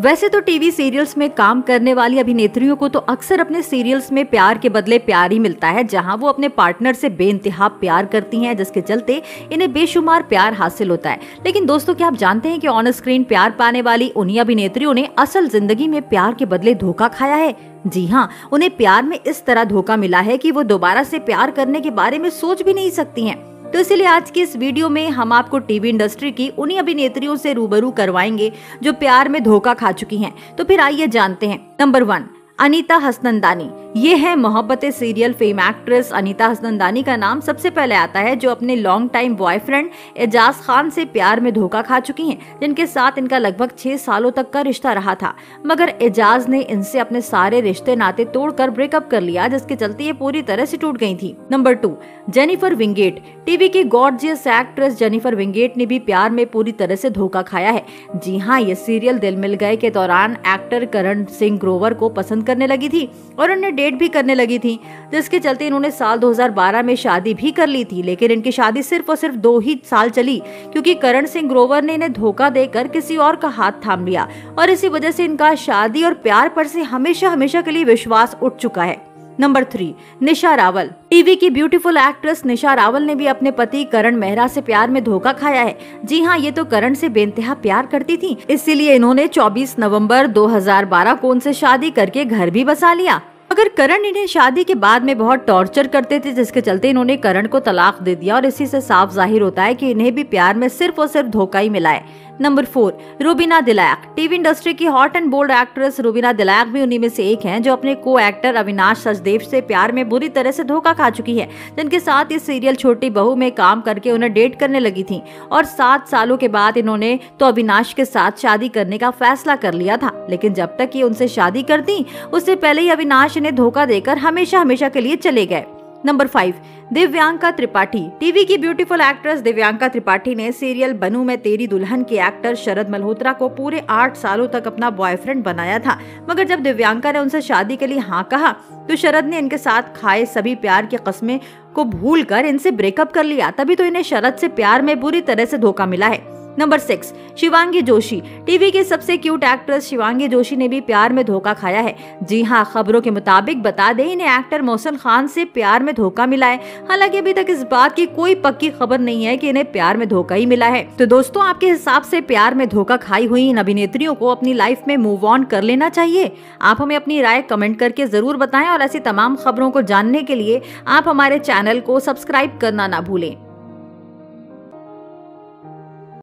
वैसे तो TV serials में काम करने वाली अभिनेत्रियों को तो अक्सर अपने सीरियल्स में प्यार के बदले प्यार ही मिलता है, जहाँ वो अपने पार्टनर से बेइंतहा प्यार करती हैं, जिसके चलते इन्हें बेशुमार प्यार हासिल होता है। लेकिन दोस्तों, क्या आप जानते हैं कि ऑन स्क्रीन प्यार पाने वाली उन्हीं अभिनेत्रियों ने असल ज़िंदगी में प्यार के बदले धोखा खाया है? जी हाँ उन्हें प्यार में इस तरह धोखा मिला है कि वो दोबारा से प्यार करने के बारे में सोच भी नहीं सकती हैं। तो इसलिए आज की इस वीडियो में हम आपको टीवी इंडस्ट्री की उन्हीं अभिनेत्रियों से रूबरू करवाएँगे जो प्यार में धोखा खा चुकी हैं। तो फिर आइए जानते हैं। Number one Anita Hasnandani. Yeh Hai Mohabbat serial fame actress Anita Hasnandani का नाम। सबसे पहले आता है जो अपने long time boyfriend Ejaz Khan से प्यार में धोखा खा चुकी हैं, जिनके साथ इनका लगभग छह सालों तक का रिश्ता रहा था। मगर एजाज ने इनसे अपने सारे रिश्ते नाते तोड़कर ब्रेकअप कर लिया, जिसके चलते ये पूरी तरह से टूट गई थी। Number two Jennifer Winget TV की गॉर्जियस एक्ट्रेस जेनिफर विंगेट ने भी प्यार में पूरी तरह से धोखा खाया है। जी हाँ ये सीरियल दिल मिल गए के दौरान एक्टर करण सिंह ग्रोवर को पसंद करने लगी थी और उन्हें डेट भी करने लगी थी, जिसके चलते इन्होंने साल 2012 में शादी भी कर ली थी। लेकिन इनकी शादी सिर्फ़ और सिर्फ़ दो ही साल चली, क्योंकि करण सिंह ग्रोवर ने इन्हें धोखा देकर किसी और का हाथ थाम लिया। और इसी वजह से इनका शादी और प्यार पर से हमेशा हमेशा के लिए विश्वास उठ चुका है। Number three Nisha Rawal TV की ब्यूटीफुल एक्ट्रेस निशा रावल ने भी अपने पति करण मेहरा से प्यार में धोखा खाया है। जी हाँ ये तो करण से बेनतहा प्यार करती थी। इसीलिए इन्होंने 24 नवंबर 2012 को उनसे शादी करके घर भी बसा लिया। अगर करण इन्हें शादी के बाद में बहुत टॉर्चर करते थे, जिसके चलते इन्होंने करण को तलाक दे दिया और इसी से साफ़ ज़ाहिर होता है कि इन्हें भी प्यार में सिर्फ़ और सिर्फ़ धोखा ही मिला है। Number four Rubina Dilaik TV industry की hot and bold actress Rubina Dilaik भी उन्हीं में से एक हैं, जो अपने को एक्टर अविनाश सचदेव से प्यार में बुरी तरह से धोखा खा चुकी है, जिनके साथ इस सीरियल छोटी बहू में काम करके उन्हें डेट करने लगी थी। और सात सालों के बाद इन्होंने तो अविनाश के साथ शादी करने का फैसला कर लिया था, लेकिन जब तक ये उनसे शादी करती उससे पहले ही अविनाश इन्हें धोखा देकर हमेशा हमेशा के लिए चले गए। Number five, Divyanka Tripathi. TV की ब्यूटीफुल एक्ट्रेस दिव्यांका त्रिपाठी ने सीरियल बनू में तेरी दुल्हन के एक्टर शरद मल्होत्रा को पूरे आठ सालों तक अपना बॉयफ्रेंड बनाया था। मगर जब दिव्यांका ने उनसे शादी के लिए हाँ कहा तो शरद ने इनके साथ खाए सभी प्यार की कस्में को भूल कर इनसे ब्रेकअप कर लिया। तभी तो इन्हें शरद से प्यार में बुरी तरह से धोखा मिला है। Number six Shivangi Joshi. TV की सबसे क्यूट एक्ट्रेस शिवांगी जोशी ने भी प्यार में धोखा खाया है। जी हाँ खबरों के मुताबिक बता दें, इन्हें एक्टर मोहसन खान से प्यार में धोखा मिला है। हालाँकि अभी तक इस बात की कोई पक्की खबर नहीं है कि इन्हें प्यार में धोखा ही मिला है। तो दोस्तों, आपके हिसाब से प्यार में धोखा खाई हुई इन अभिनेत्रियों को अपनी लाइफ में मूव ऑन कर लेना चाहिए? आप हमें अपनी राय कमेंट करके ज़रूर बताएँ और ऐसी तमाम खबरों को जानने के लिए आप हमारे चैनल को सब्सक्राइब करना ना भूलें।